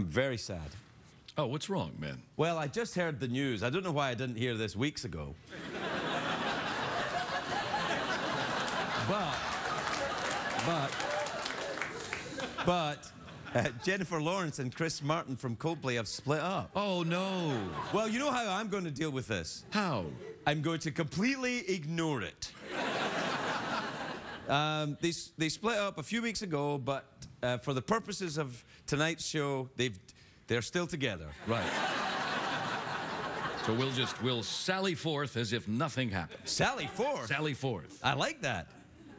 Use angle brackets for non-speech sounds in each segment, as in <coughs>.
I'm very sad. Oh, what's wrong, man? Well, I just heard the news. I don't know why I didn't hear this weeks ago. but, but, but, uh, Jennifer Lawrence and Chris Martin from Coldplay have split up. Oh, no. Well, you know how I'm going to deal with this. How? I'm going to completely ignore it. Um, they, they split up a few weeks ago, but uh, for the purposes of tonight's show, they've, they're still together. Right. <laughs> so we'll just, we'll sally forth as if nothing happened. Sally Forth. Sally forth. I like that.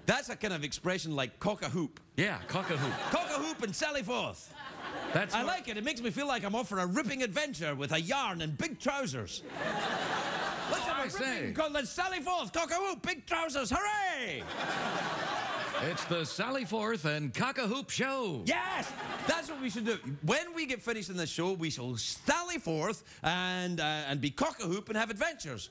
That's a kind of expression like cock a hoop. Yeah, cock a hoop. Cock a hoop and Sally Forth. That's I what- like it. It makes me feel like I'm off for a ripping adventure with a yarn and big trousers. Let's have I a say. called Let's Sally Forth, cock a hoop, big trousers, hooray! It's the Sally Forth and Cock a Hoop Show. Yes, that's what we should do. When we get finished in this show, we shall sally forth and uh, and be cock a hoop and have adventures.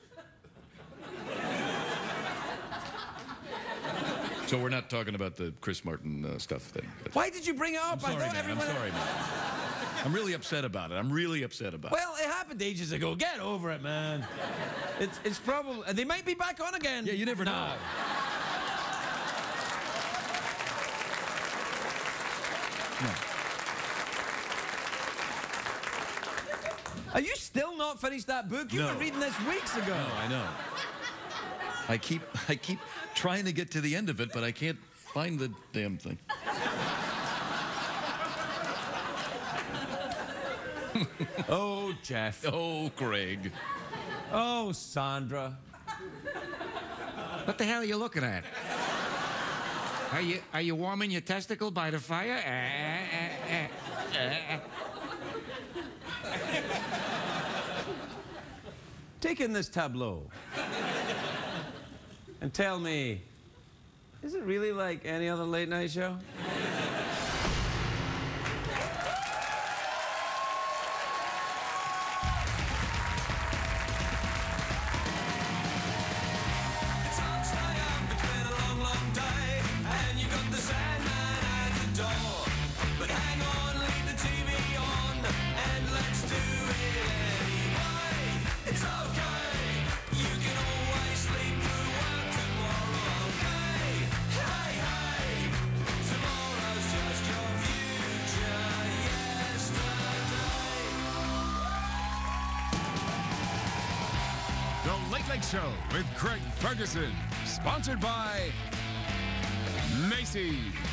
So we're not talking about the Chris Martin uh, stuff then. But- Why did you bring it up? I'm sorry, I thought man. everyone. I'm sorry, man. I'm really upset about it. I'm really upset about it. Well, it happened ages ago. Get over it, man. It's it's probably they might be back on again. Yeah, you never No. know. Are you still not finished that book? You No. were reading this weeks ago. No, I know. I keep, I keep trying to get to the end of it, but I can't find the damn thing. <laughs> Oh, Jeff. Oh, Craig. Oh, Sandra. What the hell are you looking at? Are you are you warming your testicle by the fire? Eh, eh, eh. Take in this tableau and tell me, is it really like any other late night show? With Craig Ferguson. Sponsored by Macy's.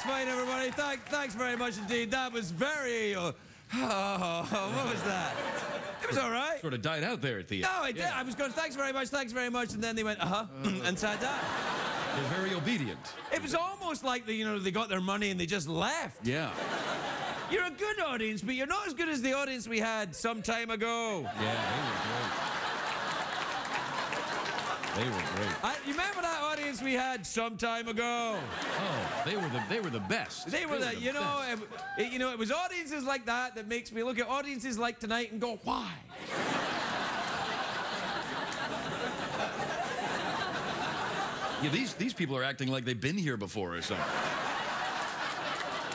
That's fine, everybody. Thank, thanks very much indeed. That was very. Uh, <laughs> what was that? It was all right. Sort of died out there at the end. No, I did. I was going, thanks very much, thanks very much. And then they went, uh huh, <laughs> and sat down. They're very obedient. It was almost like, they, you know, they got their money and they just left. Yeah. You're a good audience, but you're not as good as the audience we had some time ago. Yeah, they were great. They were great. I, you remember we had some time ago? Oh, they were the they were the best. They were that, the you know, best. it, it- you know, it was audiences like that that makes me look at audiences like tonight and go, why? <laughs> Yeah, these these people are acting like they've been here before or something.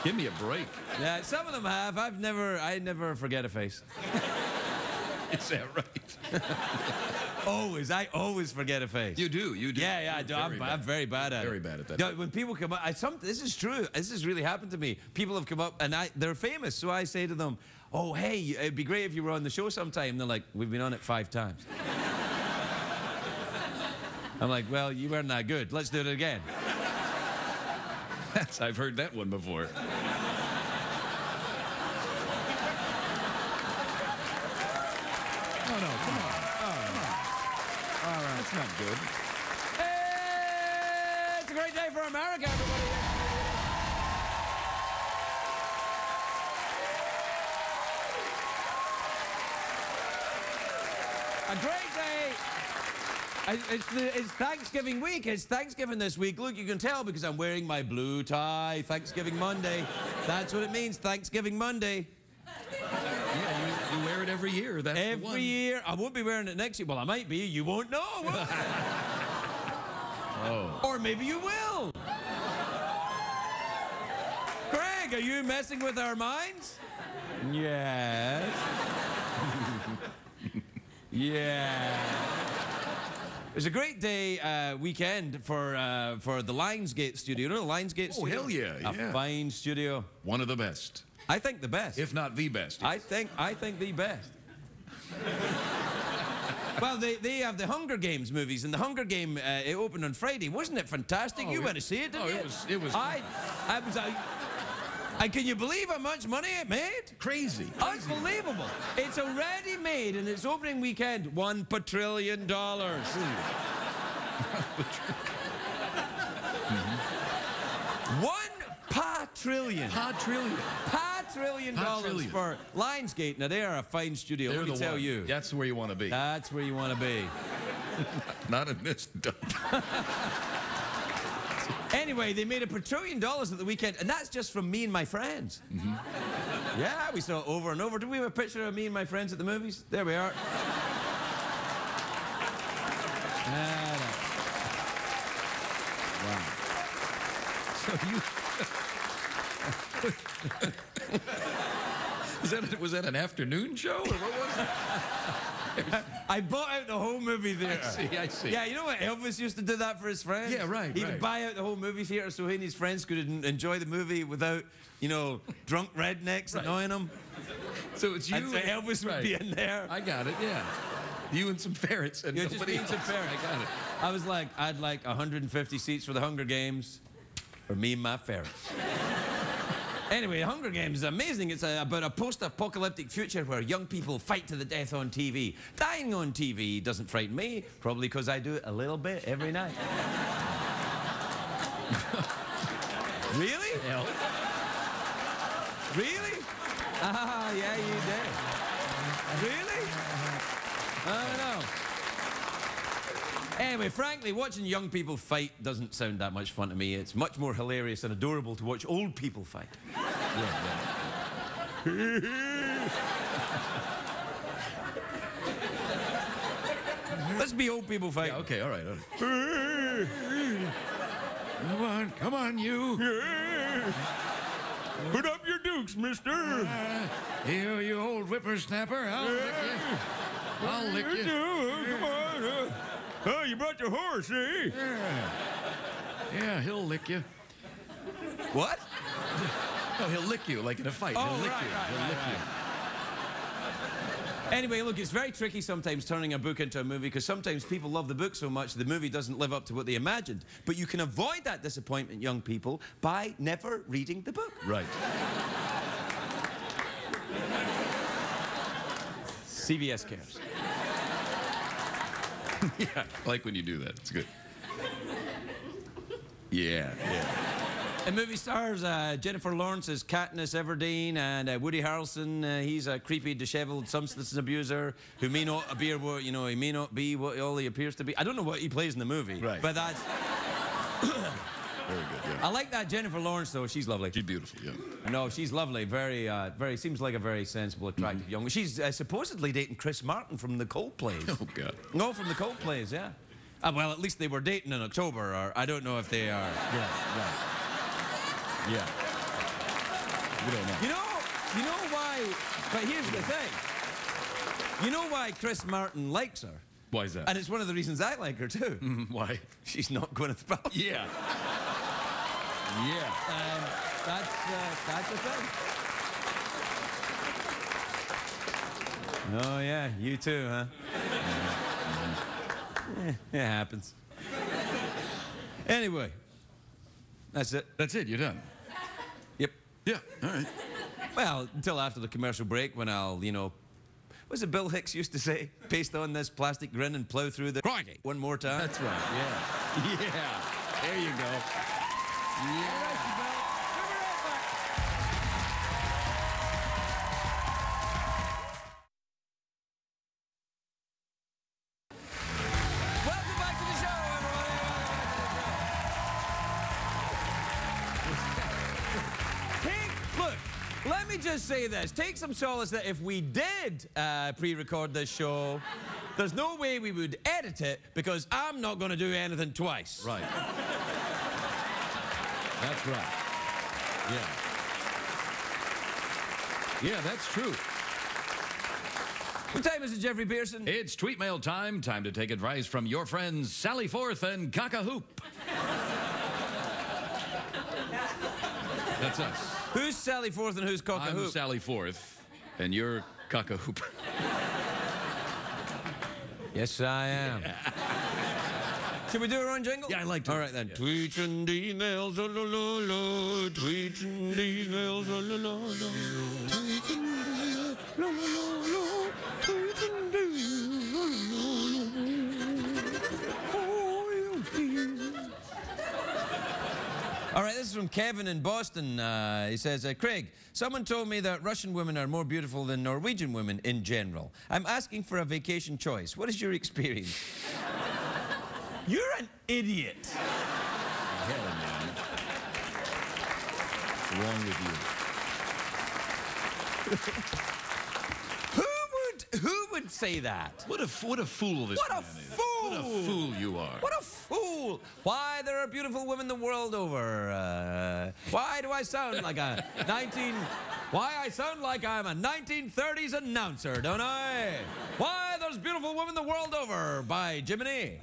Give me a break. Yeah, some of them have. I've never, I never forget a face. <laughs> Is that right? <laughs> Always, I always forget a face. You do, you do. Yeah, yeah, I do. I'm, very I'm bad. very bad at Very it. Very bad at that. No, when people come up, I, some, this is true. This has really happened to me. People have come up and I, they're famous, so I say to them, "Oh, hey, it'd be great if you were on the show sometime." They're like, "We've been on it five times." <laughs> I'm like, "Well, you weren't that good. Let's do it again." <laughs> I've heard that one before. Oh, no, come on. Come on. All right. That's not good. It's a great day for America, everybody. A great day. It's, the, it's Thanksgiving week. It's Thanksgiving this week. Look, you can tell because I'm wearing my blue tie. Thanksgiving Monday. That's what it means. Thanksgiving Monday. Yeah, you, you wear it every year. That's. Every year. I won't be wearing it next year. Well, I might be. You won't know. Oh. Or maybe you will. Craig, are you messing with our minds? Yes. <laughs> yeah. It was a great day uh, weekend for uh, for the Lionsgate studio. You know the Lionsgate Oh, studio? hell yeah, A yeah. fine studio. One of the best, I think the best. if not the best. I think I think the best. well, they, they have the Hunger Games movies, and the Hunger Game uh, it opened on Friday. Wasn't it fantastic? Oh, you it- went to see it, didn't oh, you? it was- it was- I, I was. I, I, can you believe how much money it made? Crazy. Unbelievable! It's already made in its opening weekend one quadrillion dollars. <laughs> One patrillion. Quadrillion. Patrillion dollars for Lionsgate. Now they are a fine studio. They're Let me tell one. you. That's where you want to be. That's where you want to be. <laughs> Not in this dump. <laughs> Anyway, they made a quadrillion dollars at the weekend, and that's just from me and my friends. Mm-hmm. Yeah, we saw it over and over. Do we have a picture of me and my friends at the movies? There we are. <laughs> Ah, So you. <laughs> was, that, was that an afternoon show or what was it? <laughs> I bought out the whole movie theater. I see, I see. Yeah, you know what? Elvis used to do that for his friends. Yeah, right, He would right. buy out the whole movie theater so he and his friends could enjoy the movie without, you know, drunk rednecks Right. annoying them. So it's you. And so Elvis would be in there. I got it, yeah. You and some ferrets and You're just nobody being else. some ferrets. I got it. I was like, I'd like 150 seats for the Hunger Games, or me and my ferrets. Anyway, Hunger Games is amazing. It's a, about a post-apocalyptic future where young people fight to the death on TV. Dying on TV doesn't frighten me, probably because I do it a little bit every night. <laughs> really? Hell. Really? Ah, yeah, you did. Really? I don't know. Anyway, frankly, watching young people fight doesn't sound that much fun to me. It's much more hilarious and adorable to watch old people fight. <laughs> <laughs> Let's be old people fighting. Yeah, okay, all right, all right. <laughs> Come on, come on, you. Put up your dukes, mister. You, you old whippersnapper, I'll lick you. I'll lick you. Come on. Oh, you brought your horse, eh? Yeah. Yeah, he'll lick you. What? No, he'll lick you like in a fight. Oh, he'll lick right, you. right, he'll right, lick you. Anyway, look, it's very tricky sometimes turning a book into a movie because sometimes people love the book so much the movie doesn't live up to what they imagined. But you can avoid that disappointment, young people, by never reading the book. Right. CBS cares. <laughs> yeah, I like when you do that. It's good. Yeah, yeah. And movie stars uh, Jennifer Lawrence as Katniss Everdeen and uh, Woody Harrelson. Uh, he's a creepy, dishevelled substance abuser who may not be what you know. He may not be what all he appears to be. I don't know what he plays in the movie, Right. but that's. <coughs> Very good, yeah. I like that Jennifer Lawrence though. She's lovely. She's beautiful, yeah. No, she's lovely. Very, uh, very. Seems like a very sensible, attractive Mm-hmm. young. She's uh, supposedly dating Chris Martin from the Coldplays. <laughs> Oh, God. no, from the Coldplays, yeah. Uh, well, at least they were dating in October, or I don't know if they are. Yeah, right. Yeah. We don't know. You know, you know why? But here's the thing. You know why Chris Martin likes her? Why is that? And it's one of the reasons I like her too. <laughs> Why? She's not Gwyneth Paltrow. Yeah. Yeah. Um, that's, uh, that's the thing. Oh, yeah, you too, huh? Eh, it happens. Anyway, that's it. That's it. You're done. Yep. Yeah. All right. Well, until after the commercial break when I'll, you know, what's it Bill Hicks used to say? Paste on this plastic grin and plow through the. Crikey. One more time. That's right. Yeah. <laughs> Yeah. There you go. Yeah. Welcome back to the show, everybody. Take, look, let me just say this. Take some solace that if we did uh, pre-record this show, there's no way we would edit it because I'm not going to do anything twice. Right. That's right. Yeah. Yeah, that's true. What time is it, Jeffrey Peterson? It's tweet mail time. Time to take advice from your friends Sally Forth and Cock-a-Hoop. That's us. Who's Sally Forth and who's Cock a I'm Hoop? Sally Forth, and you're Cock-a-Hoop. Yes, I am. <laughs> Should we do our own jingle? Yeah, I like to. All right then. Yeah. Tweets and emails, oh, la, la, la. Tweets and emails, oh, la, la, la. Tweets and emails, la, la, la, la. Tweets and emails, la, la, la, la. You dear. All right, this is from Kevin in Boston. Uh, he says, uh, Craig, someone told me that Russian women are more beautiful than Norwegian women in general. I'm asking for a vacation choice. What is your experience? You're an idiot. Hell, man. What's wrong with you? Who would who say that? What a f- what a fool this What a man is. fool! What a fool you are. What a fool! Why there are beautiful women the world over? Uh, why do I sound like a 19? Why I sound like I'm a 1930s announcer, don't I? Why there's beautiful women the world over? By Jiminy.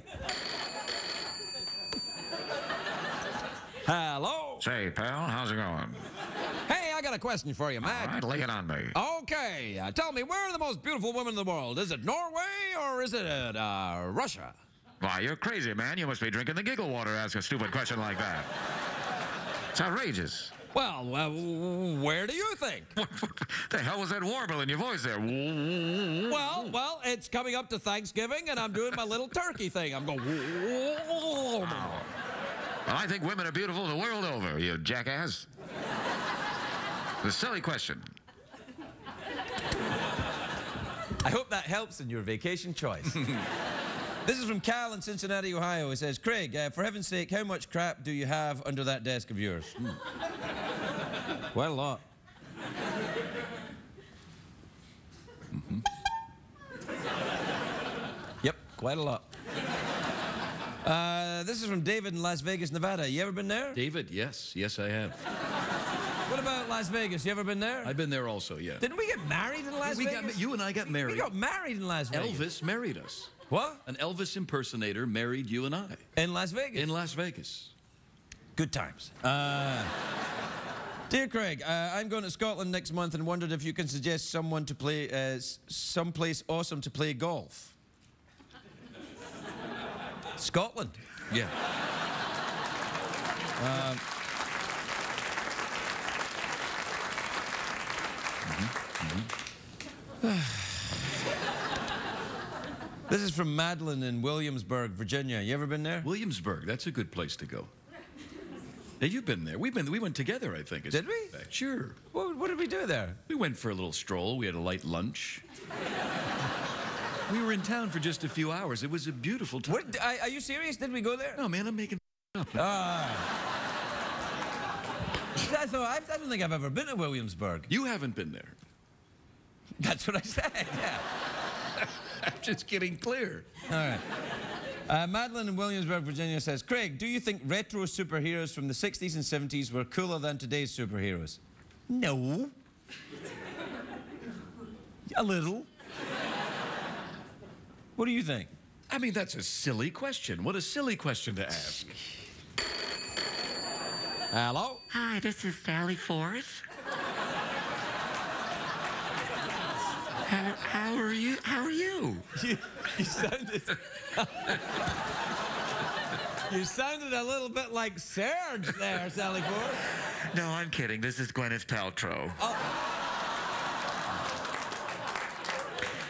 Hello. Say, pal, how's it going? Got a question for you, All Mac. right, lay it on me. Okay, uh, tell me, where are the most beautiful women in the world? Is it Norway or is it uh, Russia? Why, you're crazy, man. You must be drinking the giggle water to ask a stupid question like that. It's outrageous. Well, uh, where do you think? What <laughs> the hell was that warble in your voice there? Well, well, it's coming up to Thanksgiving, and I'm doing my little turkey thing. I'm going. Well, I think women are beautiful the world over, you jackass. The silly question. I hope that helps in your vacation choice. <laughs> this is from Cal in Cincinnati, Ohio. He says, Craig, uh, for heaven's sake, how much crap do you have under that desk of yours? Hmm. <laughs> Quite a lot. Yep, quite a lot. Uh, this is from David in Las Vegas, Nevada. You ever been there? David, yes, yes, I have. What about Las Vegas? You ever been there? I've been there also. Yeah. Didn't we get married in Las we Vegas? got, you and I got married. we got married in Las Vegas. Elvis married us. What? An Elvis impersonator married you and I In Las Vegas. in Las Vegas. Good times. Uh, <laughs> dear Craig, uh, I'm going to Scotland next month and wondered if you can suggest someone to play, uh, someplace awesome to play golf. <laughs> Scotland. Yeah. Mm-hmm. Mm-hmm. <sighs> This is from Madeline in Williamsburg, Virginia. You ever been there? Williamsburg, that's a good place to go. Hey, you've been there. We've been. We went together, I think. Did we? fact. Sure. What, what did we do there? We went for a little stroll. We had a light lunch. we were in town for just a few hours. It was a beautiful time. What, are you serious? Did we go there? No, man, I'm making up. I, <laughs> thought, I, I don't think I've ever been to Williamsburg. You haven't been there. That's what I said, <laughs> yeah. <laughs> I'm just getting clear. All right. Uh, Madeline in Williamsburg, Virginia says, Craig, do you think retro superheroes from the 60s and 70s were cooler than today's superheroes? No. A little. What do you think? I mean, that's a silly question. What a silly question to ask. Hello? Hi, this is Sally Forth. How, how are you? How are you? You, you sounded. you sounded a little bit like Serge there, Sally Ford. No, I'm kidding. This is Gwyneth Paltrow. Oh.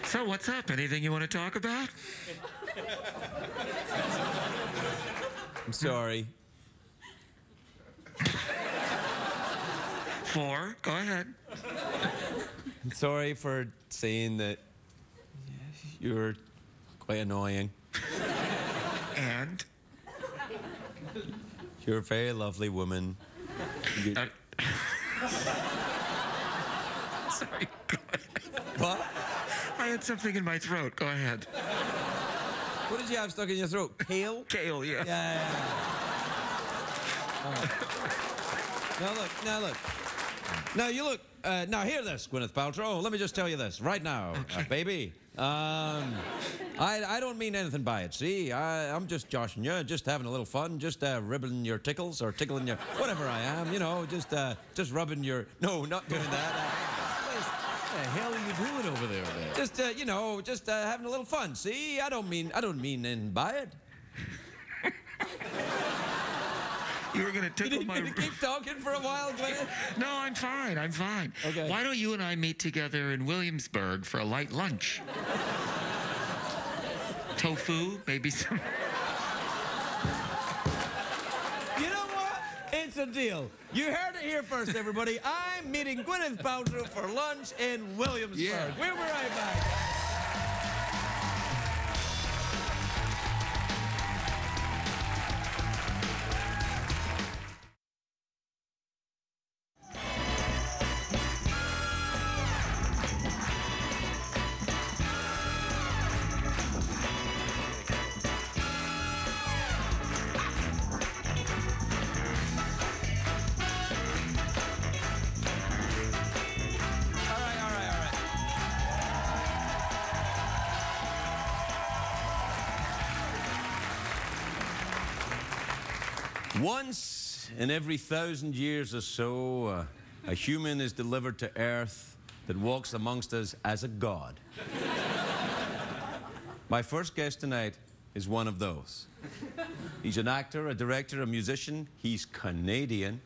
So what's up? Anything you want to talk about? I'm sorry. Four. Go ahead. I'm sorry for saying that you're quite annoying. And You're a very lovely woman. You- uh, <laughs> sorry. Go ahead. what? I had something in my throat. Go ahead. What did you have stuck in your throat? Kale? Kale. Yeah. Yeah, yeah, yeah. Right. Now look, now look. Now you look. Uh, now hear this, Gwyneth Paltrow. Let me just tell you this right now, uh, baby. Um, I I don't mean anything by it. See, I I'm just joshing you, just having a little fun, just uh, ribbling your tickles or tickling your whatever I am. You know, just uh, just rubbing your. No, not doing that. Uh, What the hell are you doing over there, man? just uh, you know, just uh, having a little fun. See, I don't mean I don't mean anything by it. You were gonna You tickle need my. me to keep talking for a while, Gwyneth? <laughs> No, I'm fine. I'm fine. Okay. Why don't you and I meet together in Williamsburg for a light lunch? Tofu, maybe some. <laughs> You know what? It's a deal. You heard it here first, everybody. I'm meeting Gwyneth Paltrow for lunch in Williamsburg. Yeah. We'll be right back. Once in every thousand years or so, uh, a human is delivered to earth that walks amongst us as a god. My first guest tonight is one of those. He's an actor, a director, a musician. He's Canadian.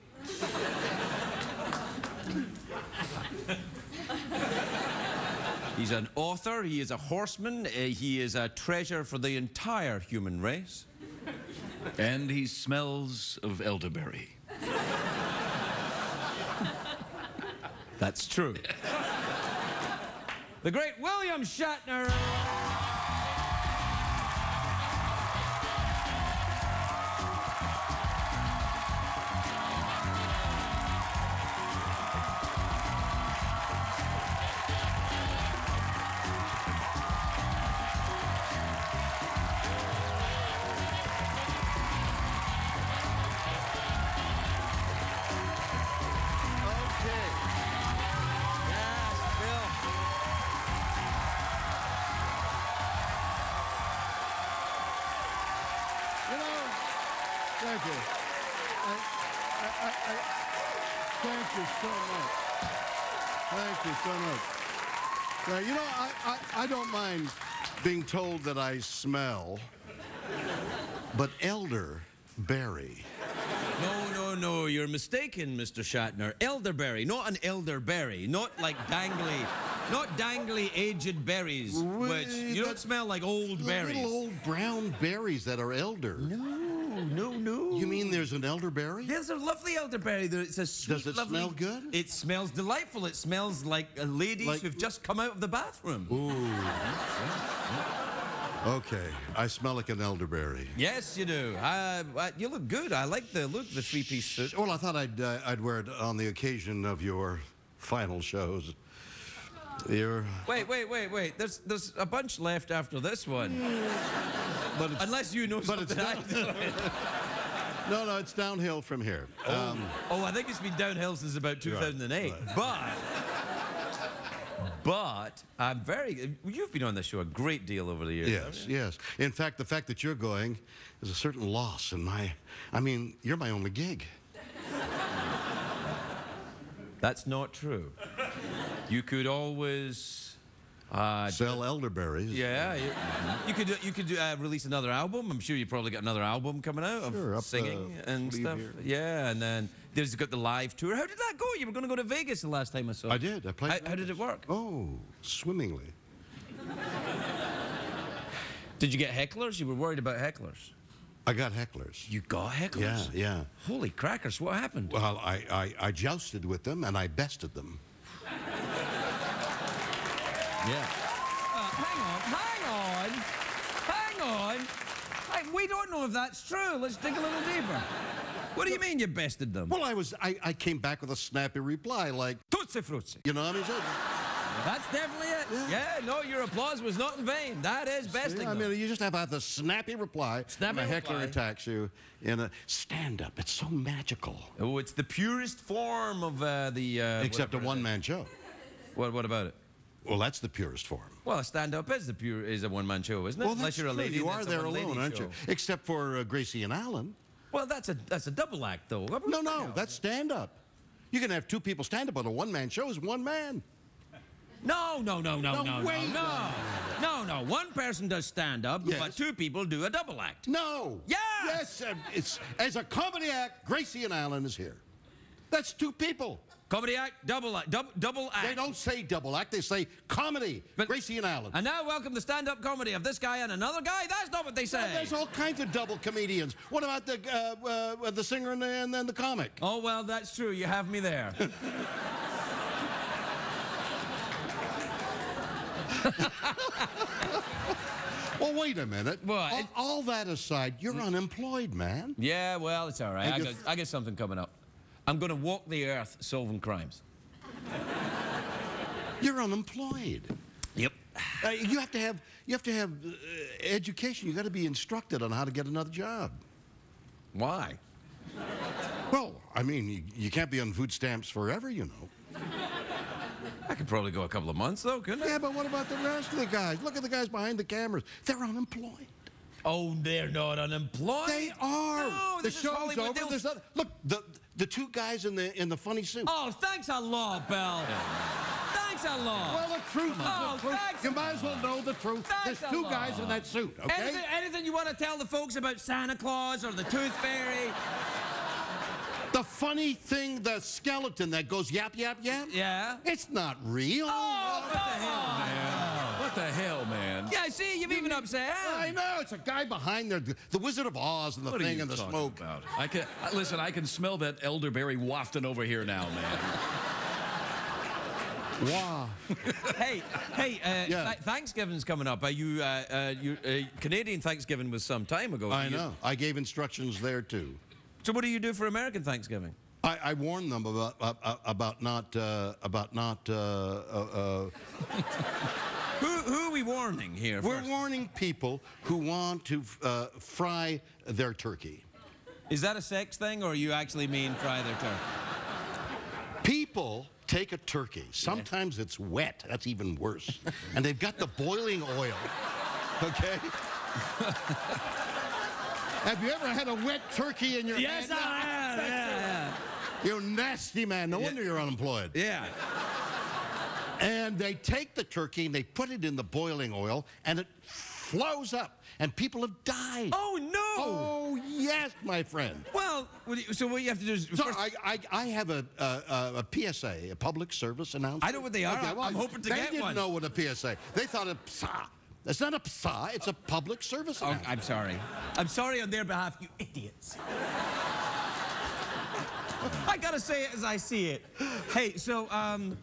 He's an author, he is a horseman, uh, he is a treasure for the entire human race. And he smells of elderberry. That's true. the great William Shatner. Thank you. I, I, I, thank you so much. Thank you so much. Yeah, you know, I, I, I don't mind being told that I smell, but elderberry. No, no, no, you're mistaken, Mr. Shatner. Elderberry, not an elderberry, not like dangly, not dangly aged berries, which you don't smell like old berries. Little old brown berries that are elder. No, no, no. You mean there's an elderberry? There's a lovely elderberry. There- It's a sweet, Does it lovely- smell good? It smells delightful. It smells like uh, ladies Like- who've just come out of the bathroom. Ooh. Okay, I smell like an elderberry. Yes, you do. Uh, uh, you look good. I like the look, the three-piece suit. Well, I thought I'd uh, I'd wear it on the occasion of your final shows. Your, Wait, wait, wait, wait. There's there's a bunch left after this one. but it's, Unless you know But it's something I don't. <laughs> no, no, it's downhill from here. Um, Oh, I think it's been downhill since about 2008. right. But But I'm very. You've been on this show a great deal over the years. Yes, yes. In fact, the fact that you're going is a certain loss in my. I mean, you're my only gig. That's not true. You could always. Uh, Sell elderberries. yeah, you, you could you could uh, release another album. I'm sure you probably got another album coming out of Sure, up, singing uh, and stuff. here. Yeah, and then there's got the live tour. How did that go? You were going to go to Vegas the last time I saw. I did. I played. How, how did it work? Oh, swimmingly. Did you get hecklers? You were worried about hecklers. I got hecklers. You got hecklers? Yeah, yeah. Holy crackers! What happened? Well, I, I, I jousted with them and I bested them. <laughs> Yeah. Uh, hang on, hang on, hang on. Hey, we don't know if that's true. Let's dig a little deeper. What do you mean you bested them? Well, I was I, I came back with a snappy reply like, Tootsie Fruitsie. you know what I mean? That's definitely it. Yeah. no, your applause was not in vain. That is besting I them. mean, you just have to have the snappy reply. Snappy when a heckler reply. attacks you in a stand up. It's so magical. Oh, it's the purest form of uh, the. Uh, Except a one-man show. What, what about it? Well, that's the purest form. Well, a stand-up is the pure is a one-man show, isn't it? Well, Unless you're a true. lady, You are there alone, aren't you? Except for uh, Gracie and Allen. Well, that's a that's a double act, though. No, no, that's stand up. You can have two people stand up, but a one man show is one man. No, no, no, no, No, no, no, wait no, no, no. One person does stand up, Yes. but two people do a double act. No. Yes! Yes. uh, it's as a comedy act. Gracie and Allen is here. That's two people. Comedy act, double act, dub, double act. They don't say double act. They say comedy. But- Gracie and Allen. And now welcome the stand-up comedy of this guy and another guy. That's not what they say. There's all kinds of double comedians. What about the uh, uh, the singer and then the comic? Oh well, that's true. You have me there. <laughs> <laughs> Well, wait a minute. What? All, all that aside, you're unemployed, man. yeah, well, it's all right. I got, I got something coming up. I'm going to walk the earth solving crimes. You're unemployed. Yep. Uh, you have to have you have to have uh, education. You got to be instructed on how to get another job. Why? Well, I mean, you, you can't be on food stamps forever, you know. I could probably go a couple of months though, couldn't I? Yeah, but what about the rest of the guys? Look at the guys behind the cameras. They're unemployed. Oh, they're not unemployed. They are. No, the show's over. There's not, look, the the two guys in the in the funny suit. Oh, thanks a lot, Bill. Thanks a lot. Well, the truth is Oh, the truth. thanks You might as well know the truth. Thanks There's two guys in that suit, okay? anything, anything you want to tell the folks about Santa Claus or the Tooth Fairy? The funny thing, the skeleton that goes yap, yap, yap, Yeah. it's not real. Oh, what the hell, Man, what the hell, man? Yeah, see, you've even upset. I know, it's a guy behind there, the Wizard of Oz and the What are thing and the smoke. about? I can listen. I can smell that elderberry wafting over here now, man. Wow. <laughs> Hey, hey, uh, Yeah. th- Thanksgiving's coming up. Are you, uh, uh, you uh, Canadian Thanksgiving was some time ago. I You- know. I gave instructions there too. So what do you do for American Thanksgiving? I, I warned them about uh, uh, about not uh, about not. Uh, uh, uh, <laughs> Who, who are we warning here? we're warning people who want to uh, fry their turkey. Is that a sex thing, or you actually mean fry their turkey? People take a turkey. Sometimes it's wet. That's even worse. and they've got the boiling oil. <laughs> Okay. <laughs> Have you ever had a wet turkey in your yes, hand? Yes, I have. Yeah, You nasty man. No wonder you're unemployed. yeah. And they take the turkey and they put it in the boiling oil and it flows up and people have died. Oh no! Oh, yes, my friend. Well, what do you- so what you have to do is So first, I, I, I have a, a, a PSA, a public service announcement. I know what they are. I'm hoping to they get didn't one. know what a PSA. They thought a PSA. It's not a PSA. It's a public service Oh, announcement. I'm sorry. I'm sorry on their behalf, you idiots. I gotta say it as I see it. Hey, so um,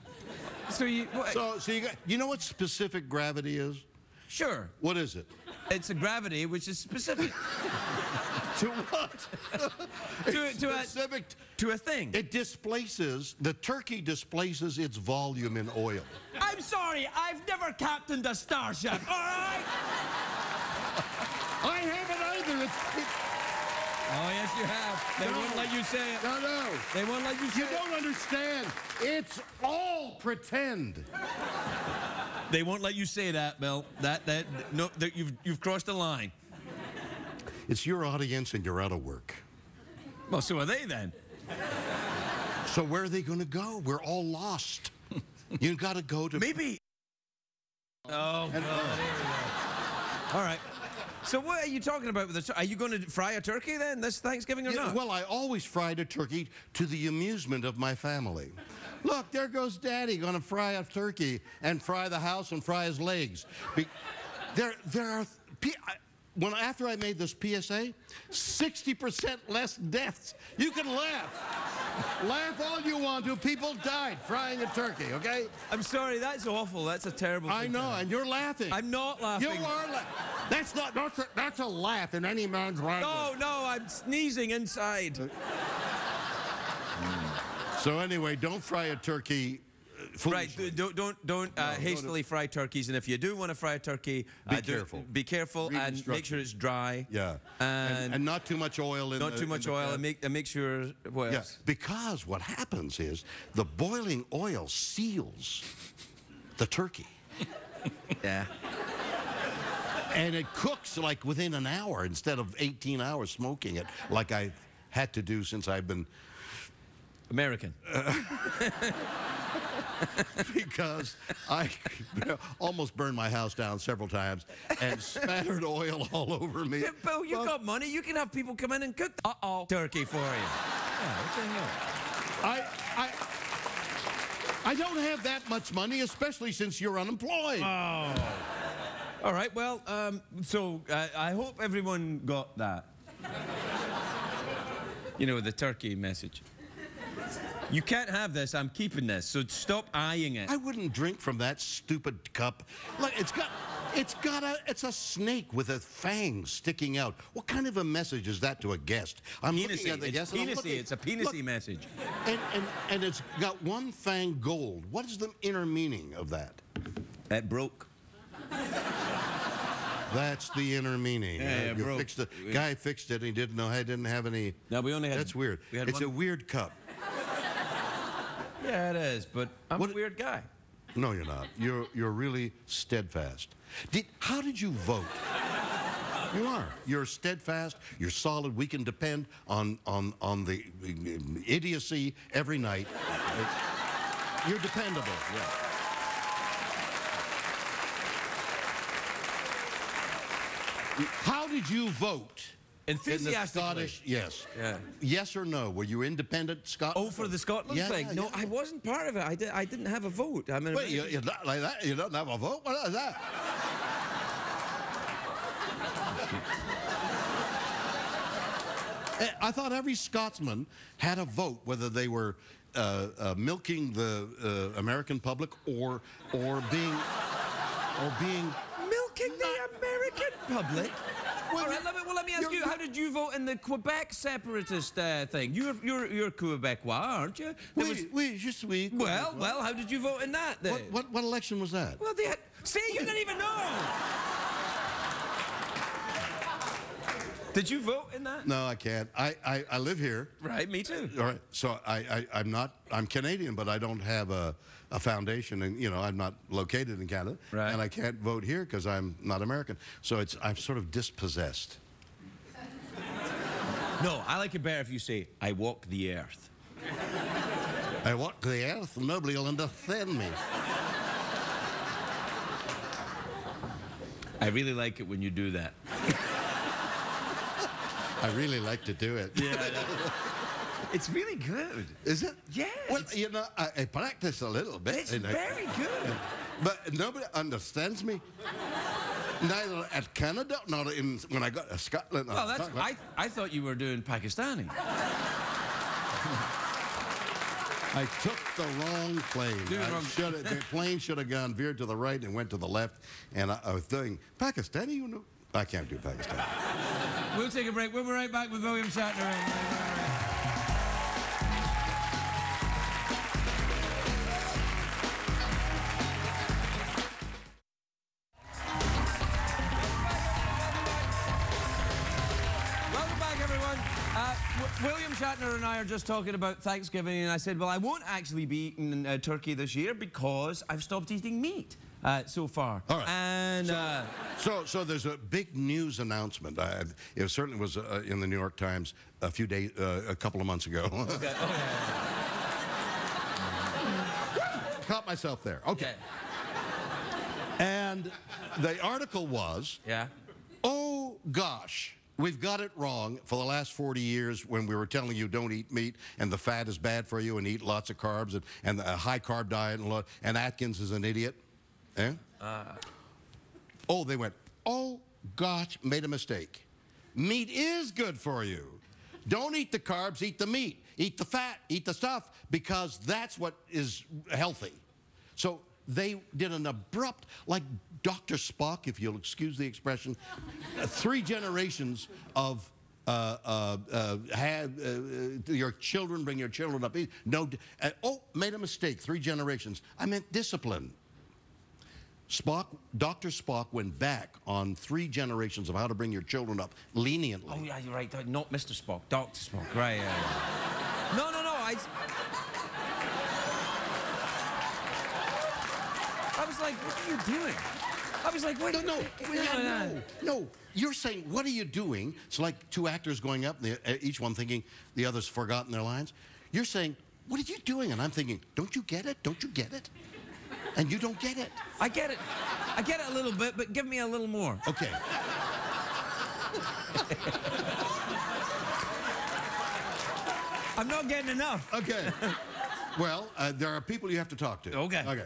so you So, so you got, you know what specific gravity is? Sure? What is it? It's a gravity which is specific <laughs> To what? <laughs> to, to a specific. to a thing. It displaces, the turkey displaces its volume in oil. I'm sorry, I've never captained a starship. All right. <laughs> I haven't either. It's, it, Oh, yes, you have. They No. won't let you say it. No, no. They won't let you say You it. don't understand. It's all pretend. They won't let you say that, Bill. That that no, that you've you've crossed the line. It's your audience and you're out of work. Well, so are they then. So where are they going to go? We're all lost. You've got to go to. Maybe. Oh, God, here we go. All right. So what are you talking about with the? Are you going to fry a turkey then this Thanksgiving or Yeah, not? well, I always fried a turkey to the amusement of my family. Look, there goes Daddy going to fry a turkey and fry the house and fry his legs. Be- there, there are. When after I made this PSA, 60% less deaths. You can laugh. <laughs> laugh all you want to. People died frying a turkey. Okay? I'm sorry. That's awful. That's a terrible. I know, and you're laughing. I'm not laughing. You are laughing. That's not. That's a, that's a laugh in any man's language. No, no. I'm sneezing inside. <laughs> So anyway, don't fry a turkey. Uh, Right, don't don't don't uh, no, hastily fry turkeys, and if you do want to fry a turkey, Be uh, do- careful. be careful, Read and make sure it's dry. Yeah. and, and, not too much oil in not the- too much oil, and make and make sure what Yeah, else? because what happens is the boiling oil seals the turkey. <laughs> Yeah. And it cooks like within an hour instead of 18 hours smoking it, like I've had to do since I've been, American. <laughs> <laughs> because I almost burned my house down several times and spattered oil all over me. Yeah, Bill, you've got money. You can have people come in and cook uh oh turkey for you. Yeah, what the hell? I, I, I don't have that much money, especially since you're unemployed. Oh. All right. Well, um, so uh, I hope everyone got that. you know, the turkey message. You can't have this. I'm keeping this. So stop eyeing it. I wouldn't drink from that stupid cup. Look, it's got, it's got a, it's a snake with a fang sticking out. What kind of a message is that to a guest? I'm looking Penisy. at the It's guest. I'm looking- It's a penisy look, message. and, and, and it's got one fang gold. What is the inner meaning of that? It broke. That's the inner meaning. Yeah, yeah, you broke. fixed it. Guy fixed it. and He didn't know. I didn't have any. No, we only had. That's weird. We had It's one. a weird cup. Yeah, it is. But I'm What- a weird guy. No, you're not. You're you're really steadfast. Did how did you vote? You are. You're steadfast. You're solid. We can depend on on on the idiocy every night. You're dependable. Yeah. How did you vote? Enthusiastically. Scottish, yes. Yeah. Yes or no? Were you independent Scotland? Oh, for the Scotland Yeah, thing? yeah, no, yeah. I wasn't part of it. I, did, I didn't have a vote. I'm an Wait, you, you're not like that? You don't have a vote? What is that? <laughs> Eh, I thought every Scotsman had a vote, whether they were uh, uh, milking the uh, American public or or being or being. Milking the American public? Well, All right, you- let me, well, let me ask you, how did you vote in the Quebec separatist uh, thing? You're, you're, you're Quebecois, aren't you? There Oui, was- oui, je suis. well, well, how did you vote in that then? What, what what election was that? Well, they had, see, you didn't even know. Did you vote in that? No, I can't. I, I, I live here. Right, me too. All right. So I, I, I'm not, I'm Canadian, but I don't have a, a foundation and, you know, I'm not located in Canada. Right. And I can't vote here because I'm not American. So it's, I'm sort of dispossessed. No, I like it better if you say, I walk the earth. I walk the earth, nobody will understand me. I really like it when you do that. I really like to do it. Yeah. it's really good. Is it? Yeah, Well, you know, I, I practice a little bit. It's and I- very good. But nobody understands me. Neither at Canada, nor in when I got to Scotland. Well, that's, Scotland. I, I thought you were doing Pakistani. <laughs> I took the wrong plane. Dude, wrong- <laughs> the plane should have gone veered to the right and went to the left. And I, I was doing Pakistani, you know. I can't do Pakistani. We'll take a break. We'll be right back with William Shatner. Shatner and I are just talking about Thanksgiving, and I said, well, I won't actually be eating uh, turkey this year because I've stopped eating meat uh, so far. All right. And uh, So, so there's a big news announcement. Uh, it certainly was uh, in the New York Times a few days, uh, a couple of months ago. <laughs> okay, oh, Caught myself there. Okay. yeah. And the article was, yeah. oh gosh, we've got it wrong for the last 40 years when we were telling you don't eat meat and the fat is bad for you and eat lots of carbs and, and a high carb diet and, lo- and Atkins is an idiot. Eh? oh, they went, oh gosh, made a mistake. Meat is good for you. Don't eat the carbs, eat the meat. Eat the fat, eat the stuff, because that's what is healthy. So they did an abrupt, like Dr. Spock, if you'll excuse the expression, uh, <laughs> three generations of uh, uh, uh, have uh, your children bring your children up. No, uh, oh, made a mistake. Three generations. I meant discipline. Spock, Dr. Spock went back on three generations of how to bring your children up leniently. Oh, yeah, you're right. Not Mr. Spock, Dr. Spock. Right, yeah. yeah. no, no, no. I. I was like, what are you doing? I was like, wait. No, no, wait, no, no, no, no. You're saying, what are you doing? It's like two actors going up, and uh, each one thinking the other's forgotten their lines. You're saying, what are you doing? And I'm thinking, don't you get it? Don't you get it? And you don't get it. I get it. I get it a little bit, but give me a little more. Okay. I'm not getting enough. Okay. well, uh, there are people you have to talk to. Okay. Okay.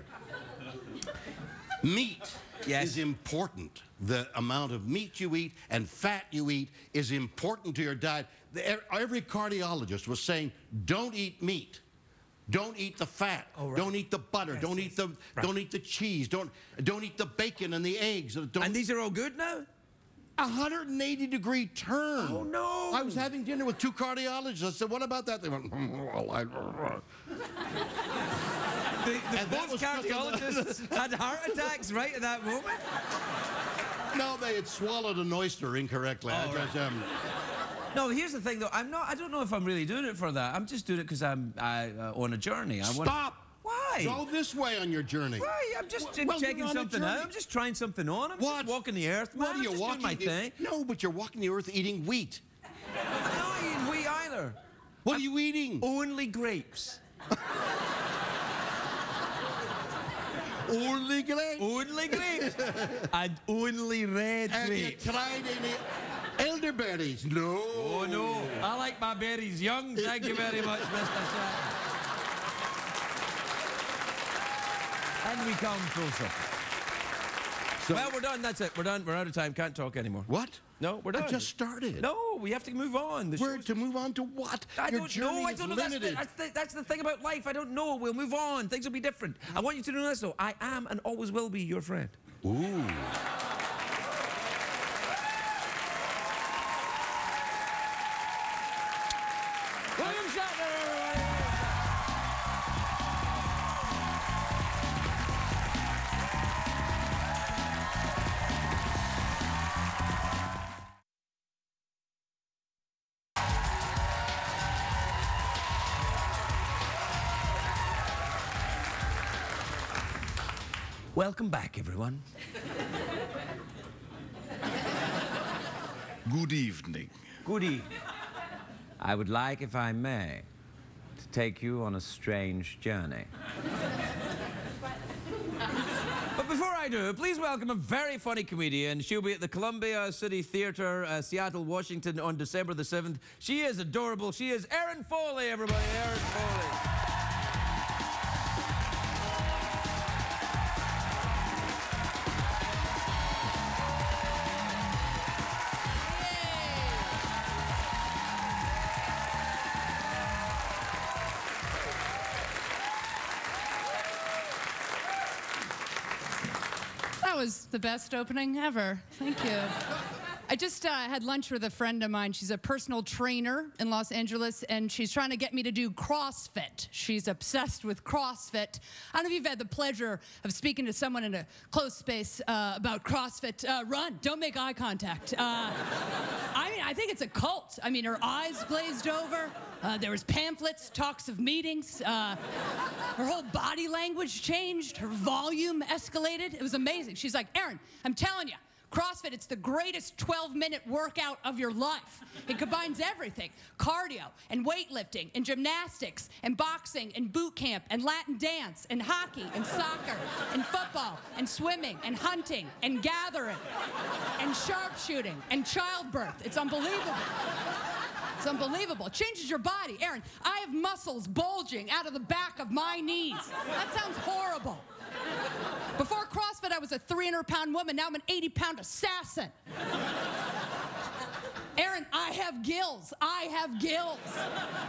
Meat Yes. is important. The amount of meat you eat and fat you eat is important to your diet. E- er, Every cardiologist was saying, don't eat meat. Don't eat the fat. Oh, right. Don't eat the butter. Yes, don't yes. eat the don't eat the cheese. Don't don't eat the bacon and the eggs. Don't, And these are all good now? 180 degree turn. Oh, no. I was having dinner with two cardiologists. I said, "What about that?" They went, <laughs> well, I, The, the And that both was just cardiologists <laughs> had heart attacks right at that moment. No, they had swallowed an oyster incorrectly. I Oh, just, um, No, here's the thing though. I'm not. I don't know if I'm really doing it for that. I'm just doing it because I'm I, uh, on a journey. I want. stop. Why? Go this way on your journey. Why? I'm just Well, you're checking on something out. I'm just trying something on. I'm What? just walking the earth, man. What are I'm you just walking? doing my thing. No, but you're walking the earth eating wheat. I'm not eating wheat either. What are you eating? Only grapes. Only grapes. Only grapes. <laughs> and only red Have you tried any elderberries? No. Oh no, I like my berries young. Thank you very much, Mr. Shatner. And we come full circle. So- well, we're done. That's it. We're done. We're out of time. Can't talk anymore. What? No, we're done. I just started. No, we have to move on. The Where to move on to what? I your don't know. I don't know. That's the, that's, the, that's the thing about life. I don't know. We'll move on. Things will be different. I want you to know this, though. I am and always will be your friend. Ooh. Welcome back, everyone. Good evening. Good evening. I would like, if I may, to take you on a strange journey. but before I do, please welcome a very funny comedian. She'll be at the Columbia City Theater, uh, Seattle, Washington, on December the 7th. She is adorable. She is Erin Foley, everybody. Erin Foley. The best opening ever. Thank you. I just uh, had lunch with a friend of mine. She's a personal trainer in Los Angeles, and she's trying to get me to do CrossFit. She's obsessed with CrossFit. I don't know if you've had the pleasure of speaking to someone in a close space uh, about CrossFit. Uh, run, don't make eye contact. Uh, I mean, I think it's a cult. I mean, her eyes glazed over. Uh, there was pamphlets, talks of meetings. Uh, her whole body language changed. Her volume escalated. It was amazing. She's like, Erin, I'm telling you. CrossFit, it's the greatest 12 minute workout of your life. It combines everything cardio and weightlifting and gymnastics and boxing and boot camp and Latin dance and hockey and soccer and football and swimming and hunting and gathering and sharpshooting and childbirth. It's unbelievable. It's unbelievable. It changes your body. Erin, I have muscles bulging out of the back of my knees. That sounds horrible. Before CrossFit, I was a 300 pound woman. Now I'm an 80 pound assassin. Erin, I have gills. I have gills.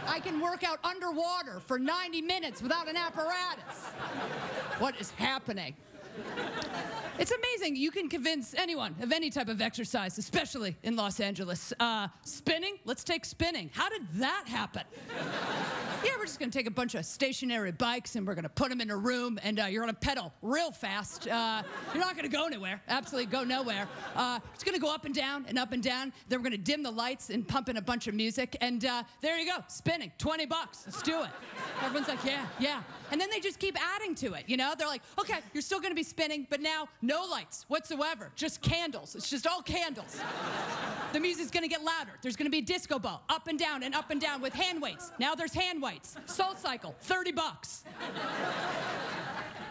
I can work out underwater for 90 minutes without an apparatus. What is happening? It's amazing. You can convince anyone of any type of exercise, especially in Los Angeles. Uh, spinning? Let's take spinning. How did that happen? Yeah, we're just gonna take a bunch of stationary bikes and we're gonna put them in a room and uh, you're gonna pedal real fast. Uh, you're not gonna go anywhere. Absolutely go nowhere. Uh, it's gonna go up and down and up and down. Then we're gonna dim the lights and pump in a bunch of music. And uh, there you go, spinning. 20 bucks. Let's do it. Everyone's like, yeah, yeah. And then they just keep adding to it, you know? They're like, okay, you're still gonna be spinning, but now no lights whatsoever. Just candles. It's just all candles. The music's gonna get louder. There's gonna be a disco ball, up and down and up and down with hand weights. Now there's hand weights. Soul Cycle, 30 bucks.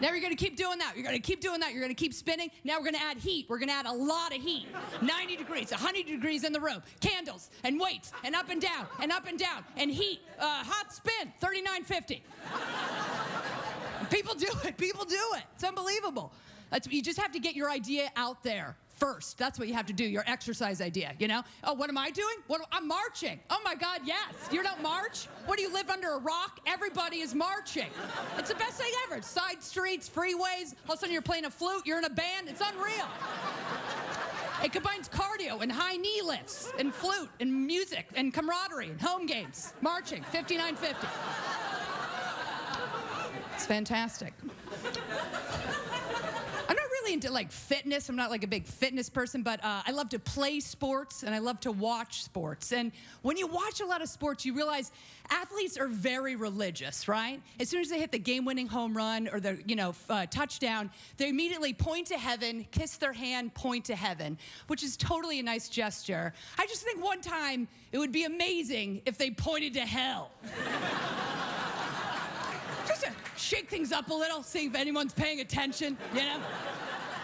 Now you're gonna keep doing that. You're gonna keep doing that. You're gonna keep spinning. Now we're gonna add heat. We're gonna add a lot of heat. 90 degrees, 100 degrees in the room. Candles and weights and up and down and up and down and heat. Uh, hot spin, 39.50. People do it. People do it. It's unbelievable. That's, you just have to get your idea out there first. That's what you have to do, your exercise idea, you know? Oh, what am I doing? What, I'm marching. Oh my God, yes. You don't march? What do you live under a rock? Everybody is marching. It's the best thing ever. Side streets, freeways. All of a sudden you're playing a flute, you're in a band. It's unreal. It combines cardio and high knee lifts and flute and music and camaraderie and home games. Marching, 5950. It's fantastic. I'm not really into like fitness. I'm not like a big fitness person, but uh, I love to play sports and I love to watch sports. And when you watch a lot of sports, you realize athletes are very religious, right? As soon as they hit the game-winning home run or the you know uh, touchdown, they immediately point to heaven, kiss their hand, point to heaven, which is totally a nice gesture. I just think one time it would be amazing if they pointed to hell. <laughs> shake things up a little, see if anyone's paying attention, you know?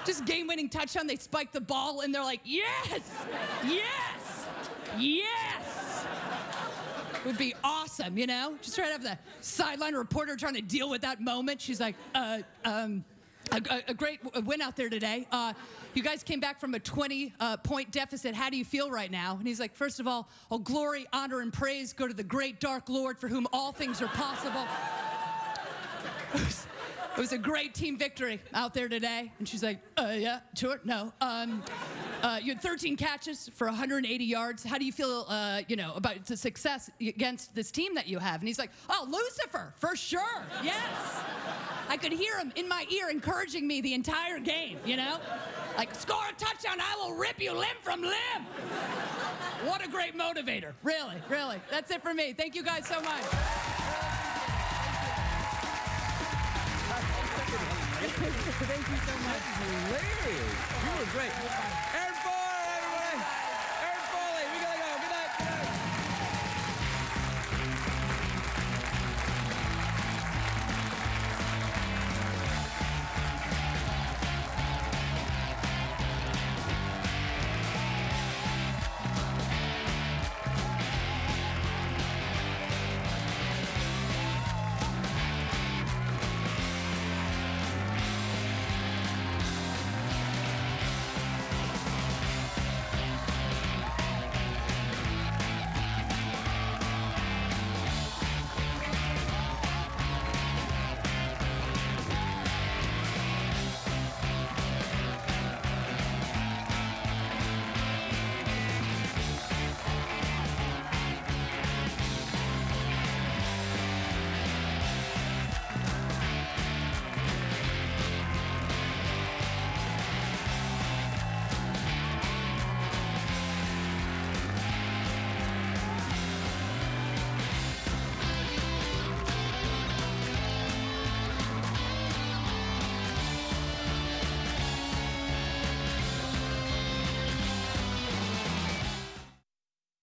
Just game winning touchdown, they spike the ball and they're like, yes, yes, yes. Would be awesome, you know? Just try to have the sideline reporter trying to deal with that moment. She's like, uh, um, a, a- a great win out there today. Uh, you guys came back from a 20 uh, point deficit. How do you feel right now? And he's like, First of all, all glory, honor, and praise go to the great dark Lord for whom all things are possible. It was, it was a great team victory out there today. And she's like, uh, yeah, sure, no. Um, uh, you had 13 catches for 180 yards. How do you feel, uh, you know, about the success against this team that you have? And he's like, oh, Lucifer, for sure, yes. I could hear him in my ear encouraging me the entire game, you know? Like, score a touchdown, I will rip you limb from limb. What a great motivator. Really, really. That's it for me. Thank you guys so much. Thank you so much. Hilarious. You were great.